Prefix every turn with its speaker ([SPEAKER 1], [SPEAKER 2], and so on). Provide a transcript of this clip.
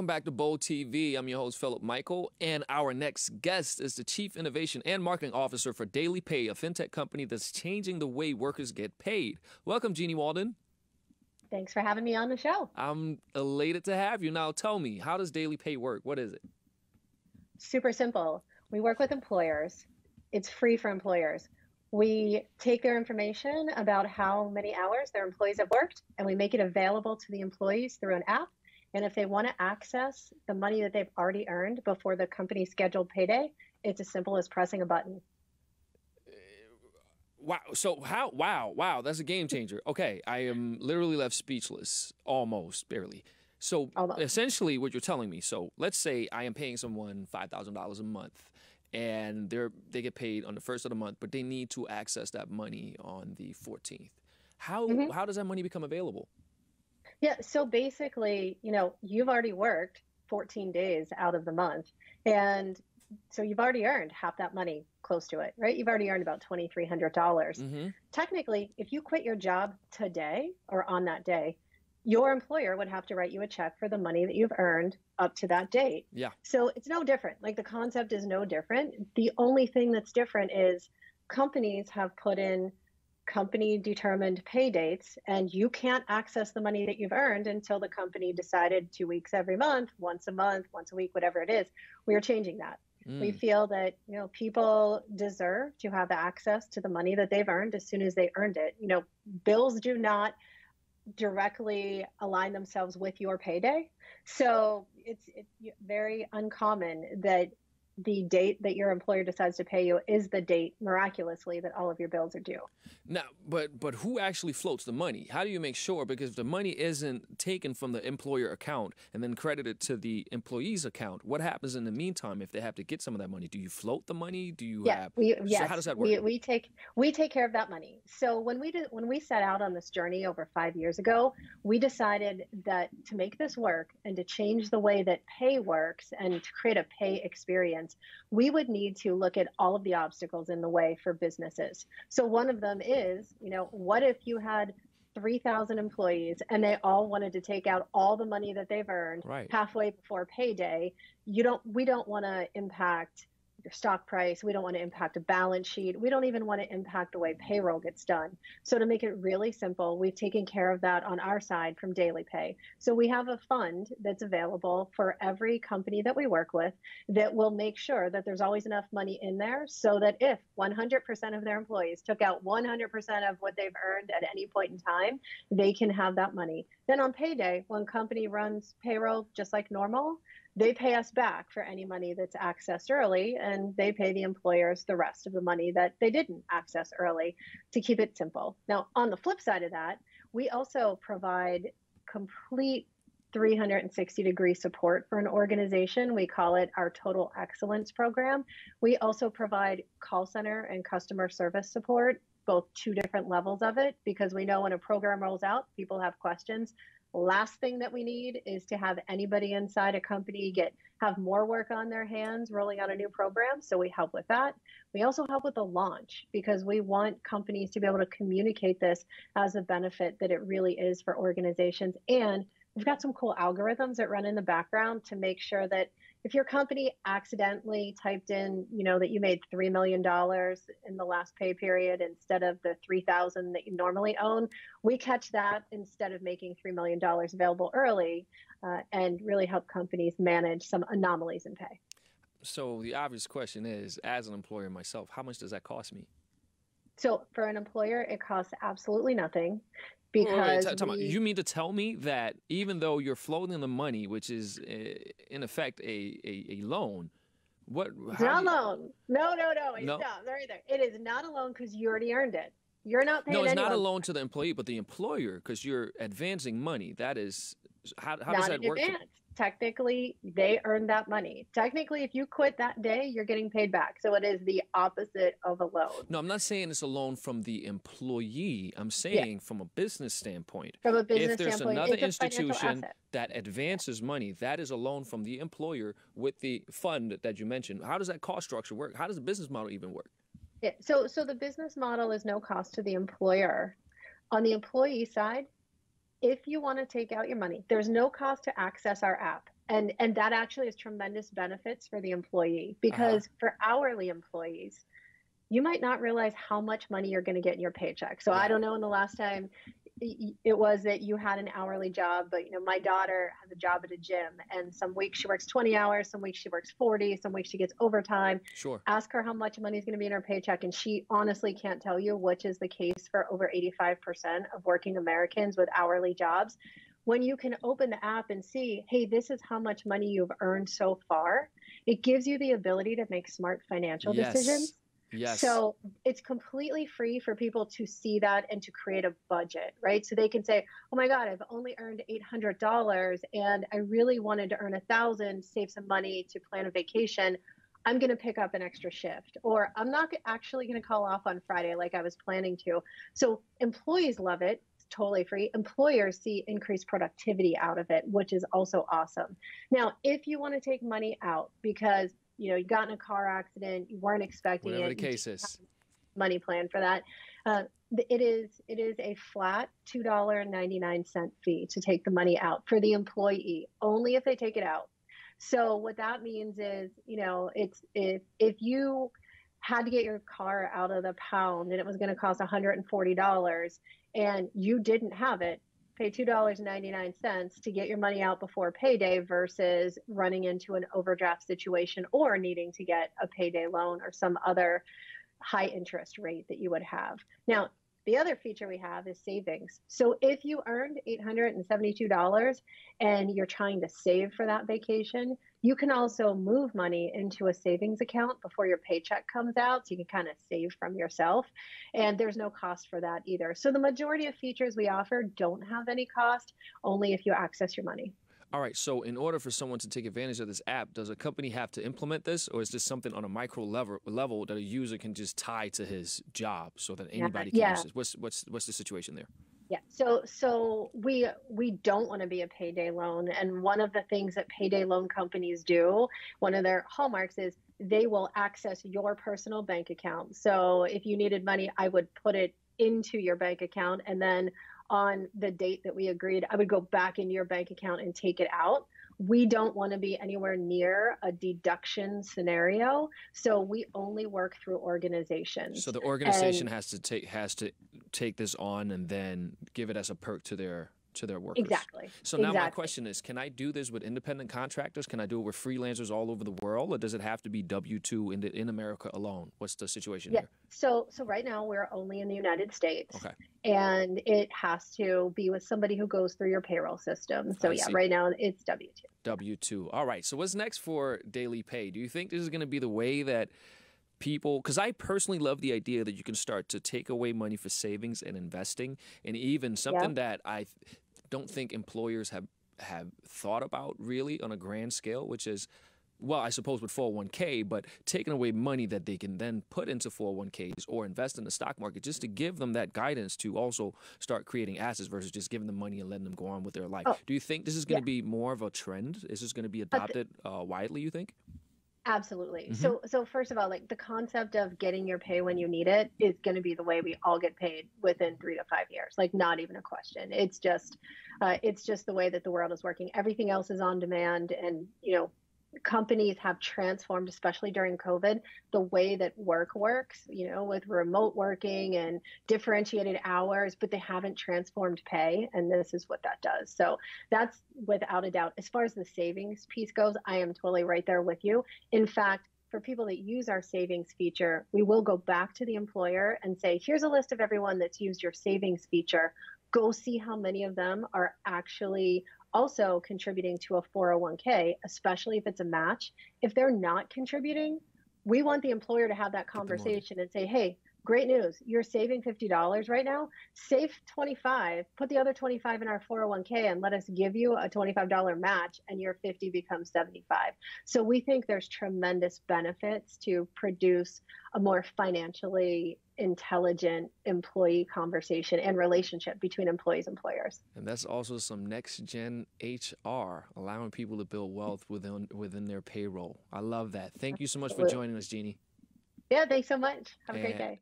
[SPEAKER 1] Welcome back to Bold TV. I'm your host, Philip Michael, and our next guest is the Chief Innovation and Marketing Officer for DailyPay, a fintech company that's changing the way workers get paid. Welcome, Jeanniey Walden.
[SPEAKER 2] Thanks for having me on the show.
[SPEAKER 1] I'm elated to have you. Now, tell me, how does DailyPay work? What is it?
[SPEAKER 2] Super simple. We work with employers, it's free for employers. We take their information about how many hours their employees have worked and we make it available to the employees through an app and if they want to access the money that they've already earned before the company's scheduled payday, it's as simple as pressing a button.
[SPEAKER 1] Wow. So how wow, wow, that's a game changer. Okay, I am literally left speechless, almost, barely. So almost. essentially what you're telling me, so let's say I am paying someone $5,000 a month and they're they get paid on the first of the month, but they need to access that money on the 14th. How mm-hmm. how does that money become available?
[SPEAKER 2] Yeah, so basically, you know, you've already worked 14 days out of the month. And so you've already earned half that money close to it, right? You've already earned about 2,300. dollars mm-hmm. Technically, if you quit your job today or on that day, your employer would have to write you a check for the money that you've earned up to that date.
[SPEAKER 1] Yeah.
[SPEAKER 2] So it's no different. Like the concept is no different. The only thing that's different is companies have put in company determined pay dates and you can't access the money that you've earned until the company decided two weeks every month once a month once a week whatever it is. We are changing that. Mm. we feel that you know people deserve to have access to the money that they've earned as soon as they earned it. You know bills do not directly align themselves with your payday. So it's, it's very uncommon that the date that your employer decides to pay you is the date miraculously that all of your bills are due.
[SPEAKER 1] Now, but but who actually floats the money? How do you make sure because if the money isn't taken from the employer account and then credited to the employee's account? What happens in the meantime if they have to get some of that money? Do you float the money? Do you
[SPEAKER 2] yeah,
[SPEAKER 1] have
[SPEAKER 2] we, yes,
[SPEAKER 1] so how does that work?
[SPEAKER 2] We, we take we take care of that money. So when we did when we set out on this journey over 5 years ago, we decided that to make this work and to change the way that pay works and to create a pay experience we would need to look at all of the obstacles in the way for businesses. So one of them is, you know, what if you had 3,000 employees and they all wanted to take out all the money that they've earned
[SPEAKER 1] right.
[SPEAKER 2] halfway before payday? You don't we don't want to impact your stock price. We don't want to impact a balance sheet. We don't even want to impact the way payroll gets done. So, to make it really simple, we've taken care of that on our side from DailyPay. So, we have a fund that's available for every company that we work with that will make sure that there's always enough money in there so that if 100% of their employees took out 100% of what they've earned at any point in time, they can have that money. Then on payday, when company runs payroll just like normal, they pay us back for any money that's accessed early and they pay the employers the rest of the money that they didn't access early to keep it simple. Now, on the flip side of that, we also provide complete 360 degree support for an organization. We call it our Total Excellence Program. We also provide call center and customer service support, both two different levels of it, because we know when a program rolls out, people have questions. Last thing that we need is to have anybody inside a company get have more work on their hands rolling out a new program. So we help with that. We also help with the launch because we want companies to be able to communicate this as a benefit that it really is for organizations. And we've got some cool algorithms that run in the background to make sure that if your company accidentally typed in, you know, that you made $3 million in the last pay period instead of the 3000 that you normally own, we catch that instead of making $3 million available early uh, and really help companies manage some anomalies in pay.
[SPEAKER 1] So the obvious question is, as an employer myself, how much does that cost me?
[SPEAKER 2] So for an employer, it costs absolutely nothing because
[SPEAKER 1] wait, wait, we, you mean to tell me that even though you're floating the money, which is uh, in effect a, a, a loan, what?
[SPEAKER 2] It's not a loan. No, no, no. no? Stop. Right there. It is not a loan because you already earned it. You're not paying.
[SPEAKER 1] No, it's
[SPEAKER 2] anyone.
[SPEAKER 1] not a loan to the employee, but the employer because you're advancing money. That is how, how does that work?
[SPEAKER 2] Advance technically they earn that money. Technically, if you quit that day, you're getting paid back. So it is the opposite of a loan.
[SPEAKER 1] No, I'm not saying it's a loan from the employee. I'm saying yeah. from a business standpoint.
[SPEAKER 2] From a business
[SPEAKER 1] if there's
[SPEAKER 2] standpoint,
[SPEAKER 1] another institution that advances money, that is a loan from the employer with the fund that you mentioned. How does that cost structure work? How does the business model even work?
[SPEAKER 2] Yeah, so so the business model is no cost to the employer. On the employee side, if you want to take out your money, there's no cost to access our app. and and that actually has tremendous benefits for the employee because uh-huh. for hourly employees you might not realize how much money you're going to get in your paycheck so yeah. i don't know in the last time it was that you had an hourly job but you know my daughter has a job at a gym and some weeks she works 20 hours some weeks she works 40 some weeks she gets overtime
[SPEAKER 1] sure
[SPEAKER 2] ask her how much money is going to be in her paycheck and she honestly can't tell you which is the case for over 85% of working americans with hourly jobs when you can open the app and see, hey, this is how much money you've earned so far, it gives you the ability to make smart financial yes. decisions.
[SPEAKER 1] Yes.
[SPEAKER 2] So it's completely free for people to see that and to create a budget, right? So they can say, "Oh my God, I've only earned eight hundred dollars, and I really wanted to earn a thousand, save some money to plan a vacation. I'm going to pick up an extra shift, or I'm not actually going to call off on Friday like I was planning to." So employees love it it's totally free. Employers see increased productivity out of it, which is also awesome. Now, if you want to take money out because you know you got in a car accident, you weren't expecting
[SPEAKER 1] Whatever
[SPEAKER 2] it,
[SPEAKER 1] the case is,
[SPEAKER 2] money plan for that. Uh, it is it is a flat two dollar and ninety nine cent fee to take the money out for the employee only if they take it out. So what that means is, you know, it's if if you had to get your car out of the pound and it was going to cost $140 and you didn't have it, pay $2.99 to get your money out before payday versus running into an overdraft situation or needing to get a payday loan or some other high interest rate that you would have. Now, the other feature we have is savings. So if you earned $872 and you're trying to save for that vacation, you can also move money into a savings account before your paycheck comes out. So you can kind of save from yourself. And there's no cost for that either. So the majority of features we offer don't have any cost, only if you access your money.
[SPEAKER 1] All right. So, in order for someone to take advantage of this app, does a company have to implement this, or is this something on a micro level, level that a user can just tie to his job so that anybody yeah. can use it? What's what's what's the situation there?
[SPEAKER 2] Yeah. So so we we don't want to be a payday loan, and one of the things that payday loan companies do, one of their hallmarks is they will access your personal bank account. So if you needed money, I would put it into your bank account, and then on the date that we agreed, I would go back into your bank account and take it out. We don't want to be anywhere near a deduction scenario, so we only work through organizations.
[SPEAKER 1] So the organization and, has to take has to take this on and then give it as a perk to their to their workers.
[SPEAKER 2] Exactly.
[SPEAKER 1] So
[SPEAKER 2] now
[SPEAKER 1] exactly. my question is, can I do this with independent contractors? Can I do it with freelancers all over the world, or does it have to be W two in in America alone? What's the situation
[SPEAKER 2] yeah.
[SPEAKER 1] here?
[SPEAKER 2] So so right now we're only in the United States.
[SPEAKER 1] Okay.
[SPEAKER 2] And it has to be with somebody who goes through your payroll system. So I yeah, see. right now it's W two.
[SPEAKER 1] W two. All right. So what's next for DailyPay? Do you think this is going to be the way that people because I personally love the idea that you can start to take away money for savings and investing, and even something yeah. that I don't think employers have have thought about really on a grand scale, which is well, I suppose with 401k, but taking away money that they can then put into 401ks or invest in the stock market just to give them that guidance to also start creating assets versus just giving them money and letting them go on with their life. Oh, Do you think this is going to yeah. be more of a trend? Is this going to be adopted uh, widely, you think?
[SPEAKER 2] Absolutely. Mm-hmm. So so first of all, like the concept of getting your pay when you need it is going to be the way we all get paid within 3 to 5 years. Like not even a question. It's just uh, it's just the way that the world is working. Everything else is on demand and you know companies have transformed, especially during COVID, the way that work works, you know, with remote working and differentiated hours, but they haven't transformed pay. And this is what that does. So that's without a doubt. As far as the savings piece goes, I am totally right there with you. In fact, for people that use our savings feature, we will go back to the employer and say, here's a list of everyone that's used your savings feature. Go see how many of them are actually also contributing to a 401k, especially if it's a match. If they're not contributing, we want the employer to have that conversation and say, hey, great news. You're saving $50 right now. Save 25, put the other 25 in our 401k and let us give you a $25 match and your 50 becomes 75. So we think there's tremendous benefits to produce a more financially intelligent employee conversation and relationship between employees and employers.
[SPEAKER 1] And that's also some next gen HR, allowing people to build wealth within within their payroll. I love that. Thank you so much for joining us, Jeanniey.
[SPEAKER 2] Yeah, thanks so much. Have a great day.